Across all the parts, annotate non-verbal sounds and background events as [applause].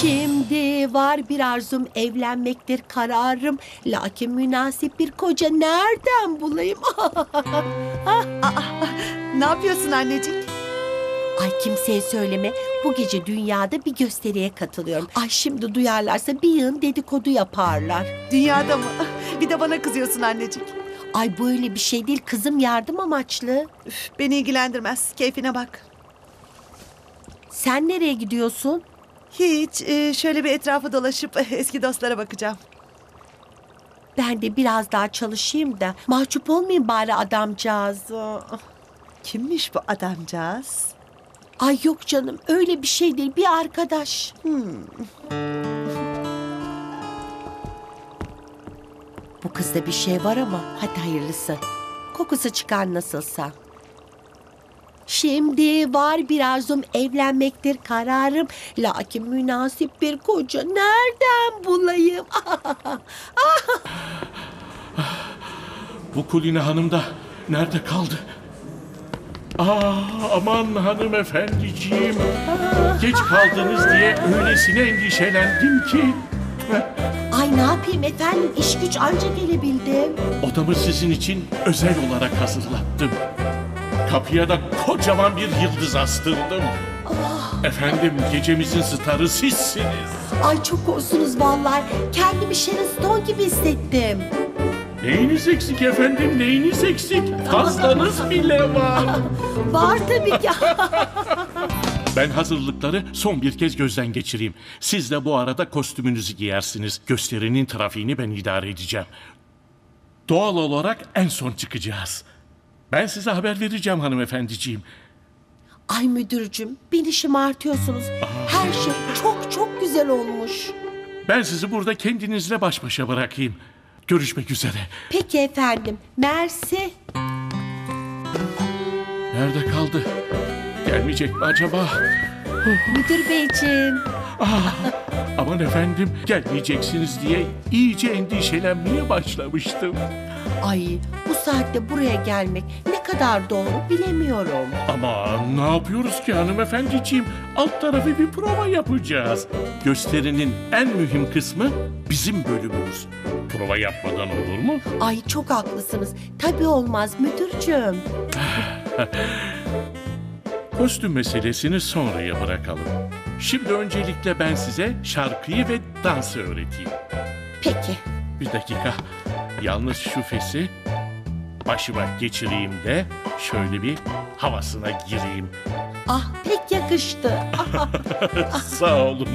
Şimdi var bir arzum evlenmektir kararım. Lakin münasip bir koca nereden bulayım? [laughs] Ne yapıyorsun annecik? Ay kimseye söyleme. Bu gece dünyada bir gösteriye katılıyorum. Ay şimdi duyarlarsa bir yığın dedikodu yaparlar. Dünyada mı? Bir de bana kızıyorsun annecik. Ay böyle bir şey değil kızım yardım amaçlı. Üf, beni ilgilendirmez. Keyfine bak. Sen nereye gidiyorsun? Hiç. e, şöyle bir etrafı dolaşıp [laughs] eski dostlara bakacağım. Ben de biraz daha çalışayım da mahcup olmayayım bari adamcağız. Kimmiş bu adamcağız? Ay yok canım öyle bir şey değil bir arkadaş. Bu kızda bir şey var ama hadi hayırlısı. Kokusu çıkar nasılsa. Şimdi var bir arzum evlenmektir kararım. Lakin münasip bir koca nereden bulayım? [laughs] Bu Kuline Hanım da nerede kaldı? Aa, aman hanımefendiciğim. Geç kaldınız diye öylesine endişelendim ki. Ay ne yapayım efendim iş güç anca gelebildim. Odamı sizin için özel olarak hazırlattım. Kapıya da kocaman bir yıldız astırdım. Efendim gecemizin starı sizsiniz. Ay çok olsunuz vallahi. Kendimi Sharon Stone gibi hissettim. Neyiniz eksik efendim neyiniz eksik? Fazlanız bile var. [laughs] Var tabii ki. [laughs] Ben hazırlıkları son bir kez gözden geçireyim. Siz de bu arada kostümünüzü giyersiniz. Gösterinin trafiğini ben idare edeceğim. Doğal olarak en son çıkacağız. Ben size haber vereceğim hanımefendiciğim. Ay müdürcüm beni şımartıyorsunuz. Her şey çok çok güzel olmuş. Ben sizi burada kendinizle baş başa bırakayım. Görüşmek üzere. Peki efendim. Mersi. Nerede kaldı? Gelmeyecek mi acaba? Müdür beyciğim. Aman efendim gelmeyeceksiniz diye iyice endişelenmeye başlamıştım. Ay bu saatte buraya gelmek ne kadar doğru bilemiyorum. Ama ne yapıyoruz ki hanımefendiciğim? Alt tarafı bir prova yapacağız. Gösterinin en mühim kısmı bizim bölümümüz. Prova yapmadan olur mu? Ay çok haklısınız. Tabii olmaz müdürcüm. [laughs] Kostüm meselesini sonraya bırakalım. Şimdi öncelikle ben size şarkıyı ve dansı öğreteyim. Peki. Bir dakika. Yalnız şu fesi başıma geçireyim de şöyle bir havasına gireyim. Ah pek yakıştı. [laughs] Sağ olun.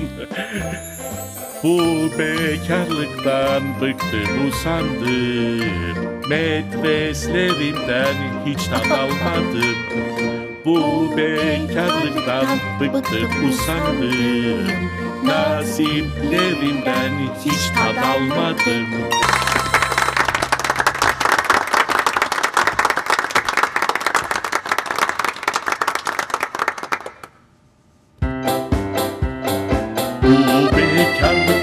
Bu bekarlıktan bıktım usandım. Metreslerimden hiç tad almadım. Bu bekarlıktan bıktım usandım. Nasiplerimden hiç tad almadım. Bu bekarlıktan bıktım